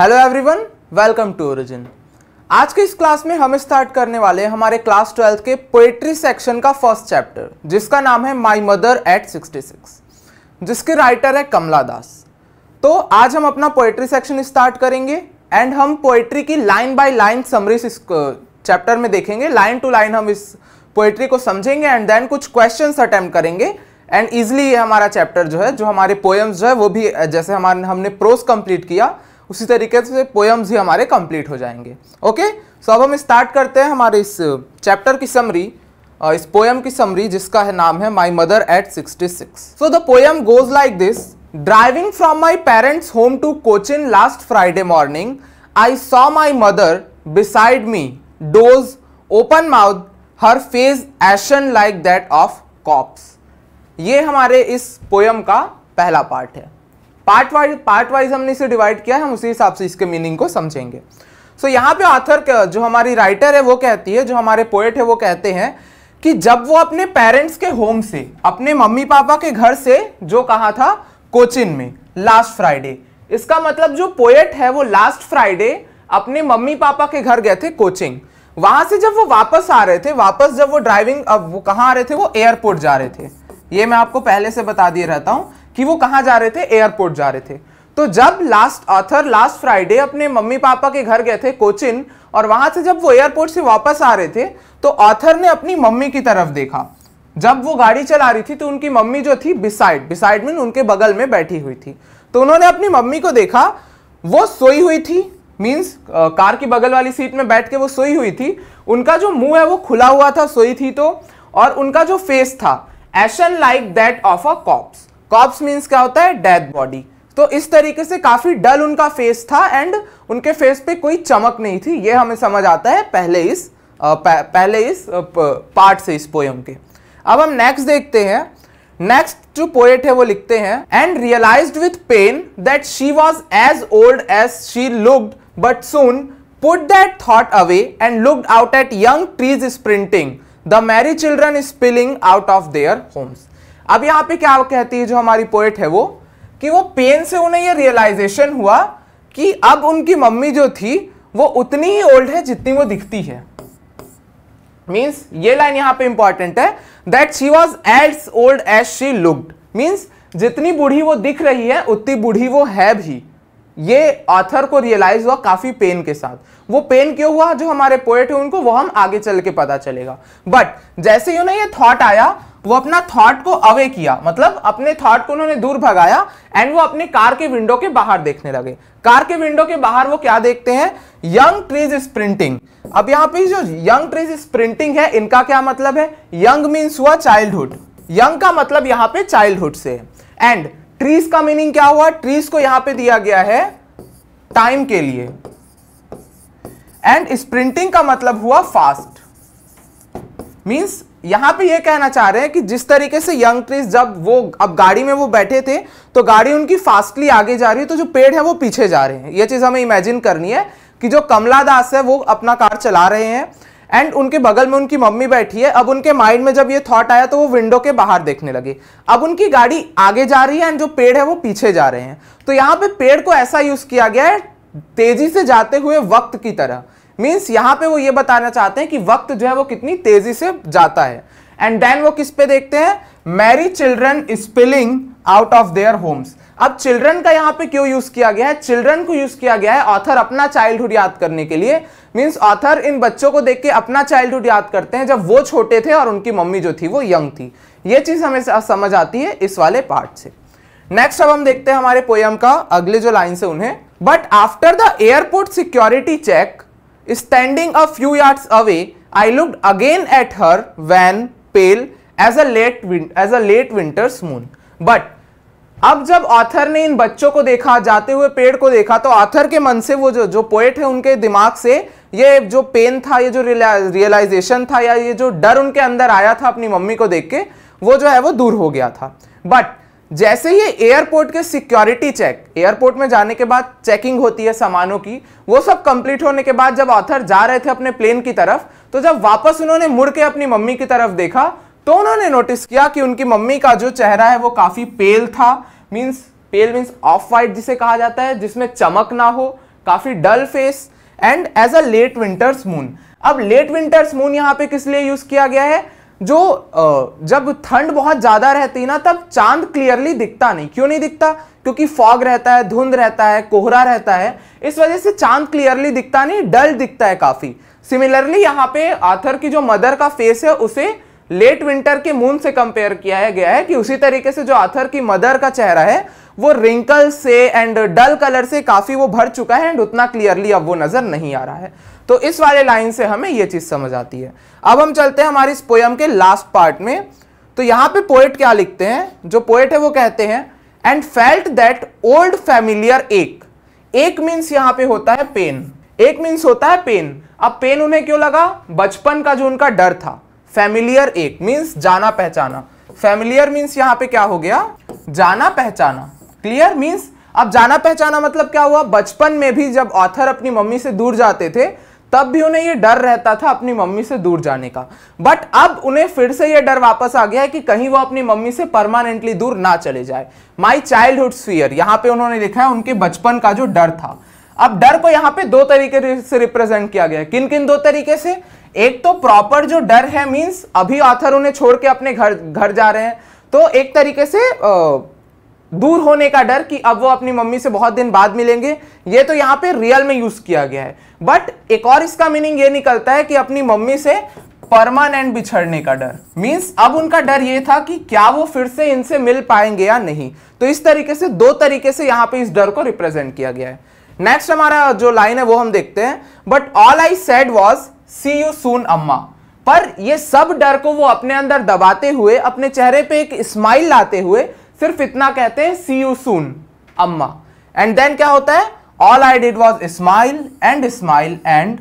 Hello everyone welcome to Origin आज के इस क्लास में हम स्टार्ट करने वाले हमारे क्लास ट्वेल्थ के पोएट्री सेक्शन का फ़र्स्ट चैप्टर जिसका नाम है माई मदर एट 66 जिसके राइटर है कमला दास। तो आज हम अपना पोएट्री सेक्शन स्टार्ट करेंगे एंड हम पोएट्री की लाइन बाय लाइन समरी इस चैप्टर में देखेंगे। लाइन टू लाइन हम इस पोएट्री को समझेंगे एंड देन कुछ क्वेश्चन अटैम्प्ट करेंगे। एंड इजिली ये हमारा चैप्टर जो है, जो हमारे पोएम्स जो है, वो भी जैसे हमारे, हमने प्रोस कंप्लीट किया उसी तरीके से पोएम्स ही हमारे कंप्लीट हो जाएँगे। ओके सो अब हम स्टार्ट करते हैं हमारे इस चैप्टर की समरी इस पोएम की समरी जिसका है नाम है my mother at 66 so the poem goes like this driving from my parents home to Cochin last Friday morning I saw my mother beside me doze open mouth her face ashen like that of corpse ये हमारे इस poem का पहला part है। Part wise part wise हमने इसे divide किया है हम उसी हिसाब से इसके मीनिंग को समझेंगे। सो so, यहाँ पे ऑथर जो हमारी राइटर है वो कहती है जो हमारे पोएट है वो कहते हैं कि जब वो अपने पेरेंट्स के होम से अपने मम्मी पापा के घर से जो कहा था कोचिन में लास्ट फ्राइडे इसका मतलब जो पोएट है वो लास्ट फ्राइडे अपने मम्मी पापा के घर गए थे कोचिंग वहाँ से जब वो वापस आ रहे थे वापस जब वो ड्राइविंग अब वो कहाँ आ रहे थे वो एयरपोर्ट जा रहे थे। ये मैं आपको पहले से बता दिए रहता हूँ। कि वो कहाँ जा रहे थे? एयरपोर्ट जा रहे थे। तो जब लास्ट ऑथर लास्ट फ्राइडे अपने मम्मी पापा के घर गए थे कोचिन, और वहाँ से जब वो एयरपोर्ट से वापस आ रहे थे तो ऑथर ने अपनी मम्मी की तरफ़ देखा। जब वो गाड़ी चला रही थी तो उनकी मम्मी जो थी बिसाइड बिसाइड मीन उनके बगल में बैठी हुई थी। तो उन्होंने अपनी मम्मी को देखा, वो सोई हुई थी मीन्स कार की बगल वाली सीट में बैठ के वो सोई हुई थी। उनका जो मुँह है, वो खुला हुआ था, सोई थी तो और उनका जो फेस था ashen like that of a corpse corpse means क्या होता है? डेथ बॉडी तो इस तरीके से काफ़ी डल उनका फेस था एंड उनके फेस पे कोई चमक नहीं थी। ये हमें समझ आता है पहले इस पहले इस पार्ट से इस पोयम के। अब हम नेक्स्ट देखते हैं। नेक्स्ट जो पोएट है वो लिखते हैं and realise with pain that she was as old as she looked but soon put that thought away and looked out at young trees sprinting the merry children spilling out of their homes अब यहाँ पे क्या कहती है जो हमारी poet है वो, कि वो पेन से उन्हें ये रियलाइजेशन हुआ कि अब उनकी मम्मी जो थी, वो उतनी ही ओल्ड है जितनी वो दिखती है। मींस ये लाइन यहाँ पे इंपॉर्टेंट है that she was as old as she looked means जितनी बूढ़ी वो दिख रही है, उतनी बूढ़ी वो है भी। ये ऑथर को रियलाइज़ हुआ काफ़ी पेन के साथ। वो पेन क्यों हुआ? जो हमारे पोएट है उनको, वो हम आगे चल के पता चलेगा। बट जैसे ही उन्हें ये थॉट आया वो अपना थॉट को अवे किया। मतलब अपने थॉट को उन्होंने दूर भगाया एंड वो अपने कार के विंडो के बाहर देखने लगे। कार के विंडो के बाहर वो क्या देखते हैं? यंग ट्रीज स्प्रिंटिंग अब यहाँ पे जो यंग ट्रीज स्प्रिंटिंग है, इनका क्या मतलब है? यंग मीन्स हुआ चाइल्डहुड यंग का मतलब यहाँ पे चाइल्डहुड से। एंड ट्रीज का मीनिंग क्या हुआ? ट्रीज को यहाँ पे दिया गया है टाइम के लिए। एंड स्प्रिंटिंग का मतलब हुआ फास्ट मींस यहाँ पे ये कहना चाह रहे हैं कि जिस तरीके से यंग ट्रीज जब वो, अब गाड़ी में वो बैठे थे तो गाड़ी उनकी फास्टली आगे जा रही है तो जो पेड़ है वो पीछे जा रहे हैं। ये चीज़ हमें इमेजिन करनी है कि जो कमला दास है वो अपना कार चला रहे हैं एंड उनके बगल में उनकी मम्मी बैठी है। अब उनके माइंड में जब ये थॉट आया तो वो विंडो के बाहर देखने लगे। अब उनकी गाड़ी आगे जा रही है एंड जो पेड़ है वो पीछे जा रहे हैं। तो यहाँ पे पेड़ को ऐसा यूज़ किया गया है, तेज़ी से जाते हुए वक्त की तरह। मीन्स यहाँ पे वो ये बताना चाहते हैं कि वक्त जो है वो कितनी तेज़ी से जाता है। एंड देन वो किस पे देखते हैं? Merry children spilling out of their homes अब चिल्ड्रन का यहाँ पे क्यों यूज़ किया गया है? चिल्ड्रन को यूज़ किया गया है ऑथर अपना चाइल्डहुड याद करने के लिए। मींस ऑथर इन बच्चों को देख के अपना चाइल्डहुड याद करते हैं जब वो छोटे थे और उनकी मम्मी जो थी वो यंग थी। ये चीज़ हमें समझ आती है इस वाले पार्ट से। नेक्स्ट अब हम देखते हैं हमारे पोयम का अगले जो लाइन से उन्हें। But after the airport security check standing a few yards away I looked again at her wan pale as a late as a late winter's moon but अब जब ऑथर ने इन बच्चों को देखा, जाते हुए पेड़ को देखा तो ऑथर के मन से वो जो जो पोएट है, उनके दिमाग से ये जो पेन था, ये जो रियलाइजेशन था, या ये जो डर उनके अंदर आया था अपनी मम्मी को देख के, वो जो है, वो दूर हो गया था। बट जैसे ही एयरपोर्ट के सिक्योरिटी चेक, एयरपोर्ट में जाने के बाद चेकिंग होती है सामानों की, वो सब कंप्लीट होने के बाद जब ऑथर जा रहे थे अपने प्लेन की तरफ़ तो जब वापस उन्होंने मुड़ के अपनी मम्मी की तरफ़ देखा तो उन्होंने नोटिस किया कि उनकी मम्मी का जो चेहरा है वो काफ़ी पेल था means pale means off white जिसे कहा जाता है, जिसमें चमक ना हो, काफ़ी dull face and as a late winter's moon अब लेट विंटर्स मून यहाँ पे किस लिए यूज़ किया गया है? जो जब ठंड बहुत ज़्यादा रहती ना, तब चाँद क्लियरली दिखता नहीं। क्यों नहीं दिखता? क्योंकि फॉग रहता है, धुंध रहता है, कोहरा रहता है। इस वजह से चाँद क्लियरली दिखता नहीं डल दिखता है काफ़ी। सिमिलरली यहाँ पे आथर की जो मदर का फेस है, उसे लेट विंटर के मून से कंपेयर किया गया है कि उसी तरीके से जो आथर की मदर का चेहरा है वो रिंकल से एंड डल कलर से काफ़ी वो भर चुका है एंड उतना क्लियरली अब वो नज़र नहीं आ रहा है। तो इस वाले लाइन से हमें ये चीज़ समझ आती है। अब हम चलते हैं हमारी इस पोयम के लास्ट पार्ट में। तो यहाँ पे पोएट क्या लिखते हैं? जो पोएट है वो कहते हैं and felt that old familiar ache ache means यहाँ पे होता है पेन एक मीन्स होता है पेन अब पेन उन्हें क्यों लगा? बचपन का जो उनका डर था। फैमिलियर एक मीन्स जाना पहचाना। फैमिलियर मीन्स यहाँ पे क्या हो गया? जाना पहचाना। क्लियर मीन्स अब जाना पहचाना मतलब क्या हुआ? बचपन में भी जब ऑथर अपनी मम्मी से दूर जाते थे तब भी उन्हें ये डर रहता था अपनी मम्मी से दूर जाने का। बट अब उन्हें फिर से ये डर वापस आ गया है कि कहीं वो अपनी मम्मी से परमानेंटली दूर ना चले जाए। माई चाइल्डहुड स्फीयर यहाँ पे उन्होंने लिखा है उनके बचपन का जो डर था। अब डर को यहाँ पे दो तरीके से रिप्रेजेंट किया गया किन किन दो तरीके से? एक तो प्रॉपर जो डर है मीन्स अभी ऑथर उन्हें छोड़ के अपने घर घर जा रहे हैं। तो एक तरीके से आ, दूर होने का डर कि अब वो अपनी मम्मी से बहुत दिन बाद मिलेंगे, ये तो यहाँ पे रियल में यूज़ किया गया है। बट एक और इसका मीनिंग ये निकलता है कि अपनी मम्मी से परमानेंट बिछड़ने का डर। मींस अब उनका डर ये था कि क्या वो फिर से इनसे मिल पाएँगे या नहीं। तो इस तरीके से, दो तरीके से यहाँ पे इस डर को रिप्रेजेंट किया गया है। नेक्स्ट हमारा जो लाइन है वो हम देखते हैं। But all I said was see you soon Amma. पर ये सब डर को वो अपने अंदर दबाते हुए, अपने चेहरे पे एक स्माइल लाते हुए सिर्फ़ इतना कहते हैं see you soon Amma. And then क्या होता है? All I did was smile and smile and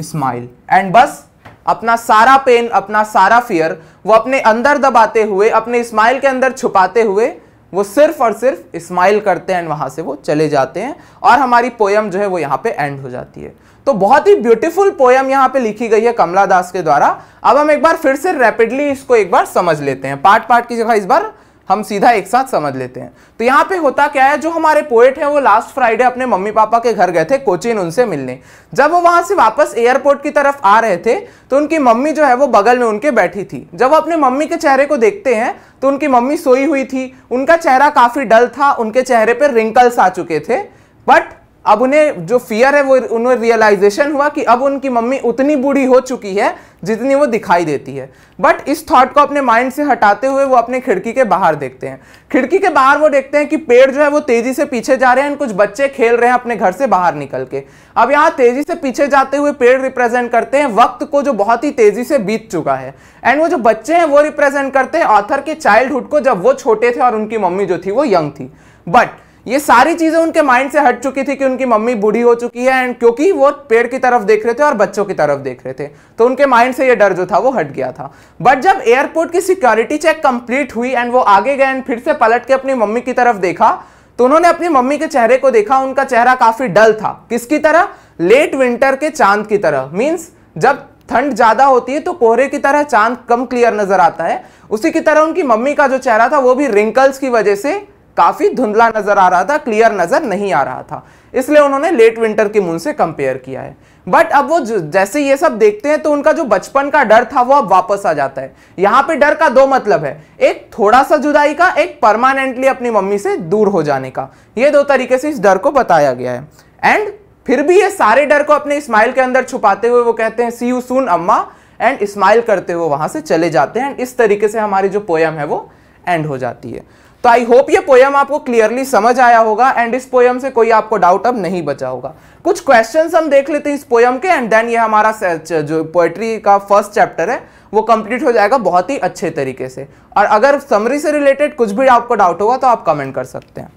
smile and बस, अपना सारा पेन अपना सारा फियर वो अपने अंदर दबाते हुए, अपने स्माइल के अंदर छुपाते हुए, वो सिर्फ़ और सिर्फ़ स्माइल करते हैं वहाँ से वो चले जाते हैं और हमारी पोयम जो है वो यहाँ पे एंड हो जाती है। तो बहुत ही ब्यूटीफुल पोयम यहाँ पे लिखी गई है कमला दास के द्वारा। अब हम एक बार फिर से रैपिडली इसको एक बार समझ लेते हैं। पार्ट पार्ट की जगह इस बार हम सीधा एक साथ समझ लेते हैं। तो यहाँ पे होता क्या है, जो हमारे पोएट हैं, वो लास्ट फ्राइडे अपने मम्मी पापा के घर गए थे, कोचिन उनसे मिलने। जब वो वहाँ से वापस एयरपोर्ट की तरफ़ आ रहे थे तो उनकी मम्मी जो है, वो बगल में उनके बैठी थी। जब वो अपने मम्मी के चेहरे को देखते हैं तो उनकी मम्मी सोई हुई थी। उनका चेहरा काफ़ी डल था, उनके चेहरे पर रिंकल्स आ चुके थे। बट अब उन्हें जो फियर है वो उन्हें रियलाइजेशन हुआ कि अब उनकी मम्मी उतनी बूढ़ी हो चुकी है जितनी वो दिखाई देती है। बट इस थॉट को अपने माइंड से हटाते हुए वो अपने खिड़की के बाहर देखते हैं। खिड़की के बाहर वो देखते हैं कि पेड़ जो है वो तेज़ी से पीछे जा रहे हैं, कुछ बच्चे खेल रहे हैं अपने घर से बाहर निकल के। अब यहाँ तेज़ी से पीछे जाते हुए पेड़ रिप्रेजेंट करते हैं वक्त को जो बहुत ही तेज़ी से बीत चुका है। एंड वो जो बच्चे हैं वो रिप्रेजेंट करते हैं ऑथर के चाइल्डहुड को जब वो छोटे थे और उनकी मम्मी जो थी वो यंग थी। बट ये सारी चीज़ें उनके माइंड से हट चुकी थी कि उनकी मम्मी बूढ़ी हो चुकी है एंड क्योंकि वो पेड़ की तरफ़ देख रहे थे और बच्चों की तरफ़ देख रहे थे तो उनके माइंड से ये डर जो था वो हट गया था। बट जब एयरपोर्ट की सिक्योरिटी चेक कंप्लीट हुई एंड वो आगे गए एंड फिर से पलट के अपनी मम्मी की तरफ़ देखा तो उन्होंने अपनी मम्मी के चेहरे को देखा, उनका चेहरा काफ़ी डल था। किसकी तरह? लेट विंटर के चाँद की तरह। मीन्स जब ठंड ज़्यादा होती है तो कोहरे की तरह चाँद कम क्लियर नज़र आता है। उसी की तरह उनकी मम्मी का जो चेहरा था वो भी रिंकल्स की वजह से काफ़ी धुंधला नज़र आ रहा था क्लियर नज़र नहीं आ रहा था। इसलिए उन्होंने लेट विंटर के मून से कंपेयर किया है। बट अब वो जैसे ये सब देखते हैं तो उनका जो बचपन का डर था, वो अब वापस आ जाता है। यहाँ पे डर का दो मतलब है। एक थोड़ा सा जुदाई का, एक परमानेंटली अपनी मम्मी से दूर हो जाने का। ये दो तरीके से इस डर को बताया गया है। एंड फिर भी ये सारे डर को अपने स्माइल के अंदर छुपाते हुए वो कहते हैं see you soon Amma. And smile करते हुए वहाँ से चले जाते हैं। एंड इस तरीके से हमारी जो पोयम है, वो एंड हो जाती है। तो आई होप ये पोयम आपको क्लियरली समझ आया होगा एंड इस पोयम से कोई आपको डाउट अब नहीं बचा होगा। कुछ क्वेश्चन हम देख लेते हैं इस पोयम के एंड देन ये हमारा जो पोएट्री का फ़र्स्ट चैप्टर है, वो कंप्लीट हो जाएगा बहुत ही अच्छे तरीके से। और अगर समरी से रिलेटेड कुछ भी आपको डाउट होगा तो आप कमेंट कर सकते हैं।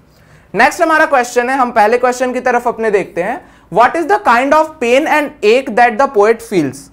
नेक्स्ट हमारा क्वेश्चन है, हम पहले क्वेश्चन की तरफ़ अपने देखते हैं। What is the kind of pain and ache that the poet feels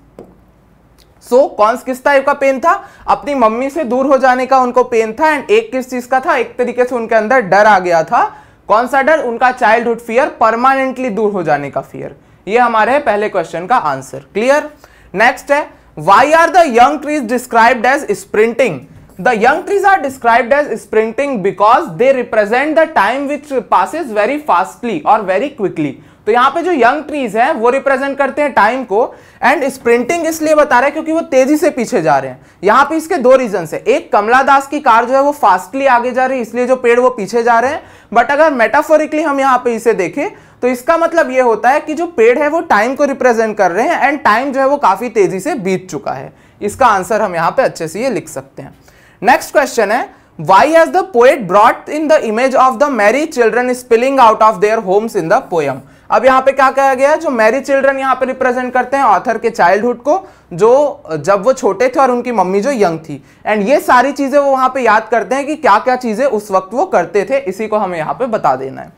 so so, कौन किस टाइप का पेन था? अपनी मम्मी से दूर हो जाने का उनको पेन था एंड एक किस चीज़ का था? एक तरीके से उनके अंदर डर आ गया था। कौन सा डर? उनका चाइल्डहुड फियर परमानेंटली दूर हो जाने का फियर ये हमारे पहले क्वेश्चन का आंसर क्लियर नेक्स्ट है why are the young trees described as sprinting the young trees are described as sprinting because they represent the time which passes very fastly और वेरी क्विकली तो यहाँ पे जो यंग ट्रीज हैं, वो represent करते हैं टाइम को एंड स्प्रिंटिंग इसलिए बता रहे हैं क्योंकि वो तेज़ी से पीछे जा रहे हैं। यहाँ पे इसके दो रीजन है। एक कमला दास की कार जो है वो फास्टली आगे जा रही है, इसलिए जो पेड़ वो पीछे जा रहे हैं। बट अगर मेटाफोरिकली हम यहाँ पे इसे देखें तो इसका मतलब ये होता है कि जो पेड़ है वो टाइम को रिप्रेजेंट कर रहे हैं एंड टाइम जो है वो काफ़ी तेज़ी से बीत चुका है। इसका आंसर हम यहाँ पे अच्छे से ये लिख सकते हैं। नेक्स्ट क्वेश्चन है, why has the poet brought in the image of the merry children spilling out of their homes in the poem? अब यहाँ पे क्या कहा गया जो मैरी चिल्ड्रन यहाँ पे रिप्रेजेंट करते हैं, ऑथर के चाइल्डहुड को, जो जब वो छोटे थे और उनकी मम्मी जो यंग थी। एंड ये सारी चीज़ें वो वहाँ पे याद करते हैं कि क्या क्या चीज़ें उस वक्त वो करते थे। इसी को हमें यहाँ पे बता देना है।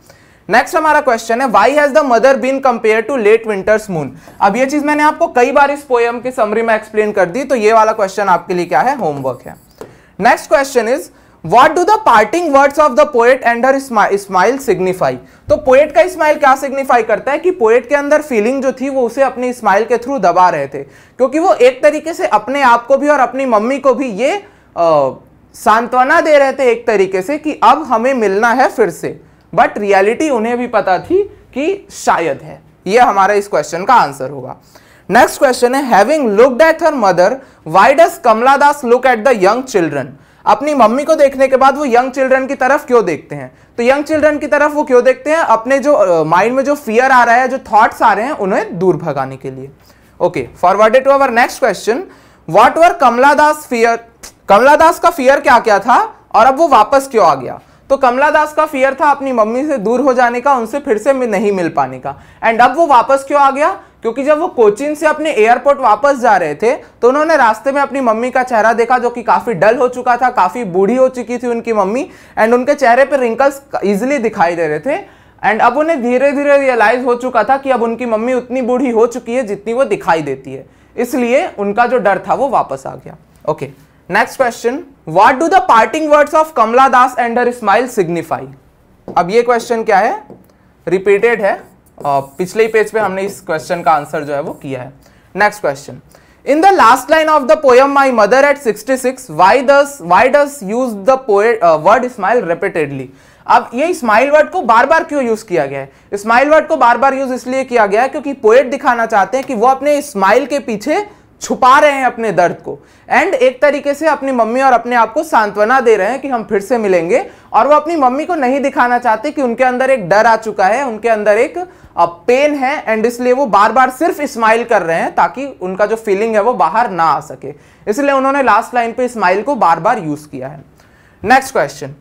नेक्स्ट हमारा क्वेश्चन है why has the mother been compare to late winter's moon अब ये चीज़ मैंने आपको कई बार इस पोएम की समरी में एक्सप्लेन कर दी तो ये वाला क्वेश्चन आपके लिए क्या है? होमवर्क है। Next question is what do the parting words of the poet and her smile signify तो पोएट का स्माइल क्या सिग्निफाई करता है कि पोएट के अंदर फीलिंग जो थी वो उसे अपनी स्माइल के थ्रू दबा रहे थे। क्योंकि वो एक तरीके से अपने आप को भी और अपनी मम्मी को भी ये सांत्वना दे रहे थे एक तरीके से कि अब हमें मिलना है फिर से। बट रियलिटी उन्हें भी पता थी कि शायद है। ये हमारा इस क्वेश्चन का आंसर होगा। नेक्स्ट क्वेश्चन है having looked at her mother why does Kamala Das look at the young children अपनी मम्मी को देखने के बाद वो यंग चिल्ड्रन की तरफ़ क्यों देखते हैं? तो यंग चिल्ड्रन की तरफ़ वो क्यों देखते हैं? अपने जो माइंड uh, में जो फियर आ रहा है जो थॉट्स आ रहे हैं उन्हें दूर भगाने के लिए। Okay forwarded to our next question what were Kamala Das fear Kamala Das का फियर क्या क्या था? और अब वो वापस क्यों आ गया? तो कमला दास का फियर था अपनी मम्मी से दूर हो जाने का उनसे फिर से नहीं मिल पाने का। एंड अब वो वापस क्यों आ गया? क्योंकि जब वो कोचिन से अपने एयरपोर्ट वापस जा रहे थे तो उन्होंने रास्ते में अपनी मम्मी का चेहरा देखा, जो कि काफ़ी डल हो चुका था, काफ़ी बूढ़ी हो चुकी थी उनकी मम्मी एंड उनके चेहरे पर रिंकल्स इजिली दिखाई दे रहे थे एंड अब उन्हें धीरे धीरे रियलाइज़ हो चुका था कि अब उनकी मम्मी उतनी बूढ़ी हो चुकी है, जितनी वो दिखाई देती है। इसलिए उनका जो डर था, वो वापस आ गया। Okay next question what do the parting words of Kamala Das and her smile signify अब ये क्वेश्चन क्या है? रिपीटेड है। पिछले ही पेज पे हमने इस क्वेश्चन का आंसर जो है वो किया है। Next question in the last line of the poem my mother at 66 why does why does use the poet word smile repeatedly अब ये स्माइल वर्ड को बार बार क्यों यूज़ किया गया है? स्माइल वर्ड को बार बार यूज़ इसलिए किया गया है क्योंकि पोएट दिखाना चाहते हैं कि वो अपने स्माइल के पीछे छुपा रहे हैं अपने दर्द को। एंड एक तरीके से अपनी मम्मी और अपने आप को सांत्वना दे रहे हैं कि हम फिर से मिलेंगे। और वो अपनी मम्मी को नहीं दिखाना चाहते कि उनके अंदर एक डर आ चुका है, उनके अंदर एक पेन है। एंड इसलिए वो बार बार सिर्फ़ स्माइल कर रहे हैं ताकि उनका जो फीलिंग है वो बाहर ना आ सके। इसलिए उन्होंने लास्ट लाइन पे स्माइल को बार बार यूज़ किया है। Next question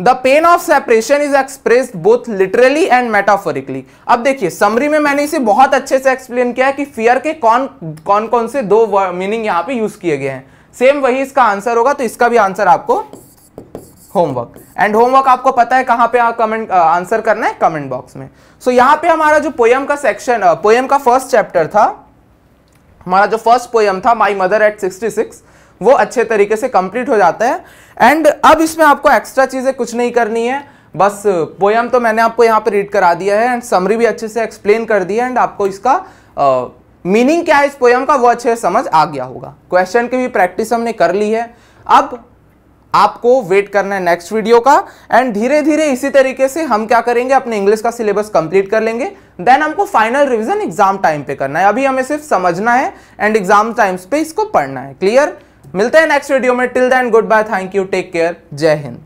the pain of separation is expressed both literally and metaphorically अब देखिए समरी में मैंने इसे बहुत अच्छे से एक्सप्लेन किया है कि फियर के कौन कौन कौन से दो मीनिंग यहाँ पे यूज़ किए गए हैं। सेम वही इसका आंसर होगा तो इसका भी आंसर आपको होमवर्क एंड होमवर्क आपको पता है कहाँ पे कमेंट आंसर करना है? कमेंट बॉक्स में. सो so, यहाँ पे हमारा जो पोयम का सेक्शन पोयम का फ़र्स्ट चैप्टर था हमारा जो फ़र्स्ट पोयम था माई मदर एट 66 वो अच्छे तरीके से कंप्लीट हो जाता है। एंड अब इसमें आपको एक्स्ट्रा चीज़ें कुछ नहीं करनी है। बस पोयम तो मैंने आपको यहाँ पे रीड करा दिया है एंड समरी भी अच्छे से एक्सप्लेन कर दिया एंड आपको इसका मीनिंग क्या है इस पोयम का वो अच्छे से समझ आ गया होगा। क्वेश्चन की भी प्रैक्टिस हमने कर ली है। अब आपको वेट करना है नेक्स्ट वीडियो का एंड धीरे धीरे इसी तरीके से हम क्या करेंगे, अपने इंग्लिश का सिलेबस कंप्लीट कर लेंगे। देन हमको फाइनल रिवीजन एग्ज़ाम टाइम पे करना है। अभी हमें सिर्फ़ समझना है एंड एग्ज़ाम टाइम्स पे इसको पढ़ना है। क्लियर मिलते हैं नेक्स्ट वीडियो में. Till then good bye thank you take care जय हिंद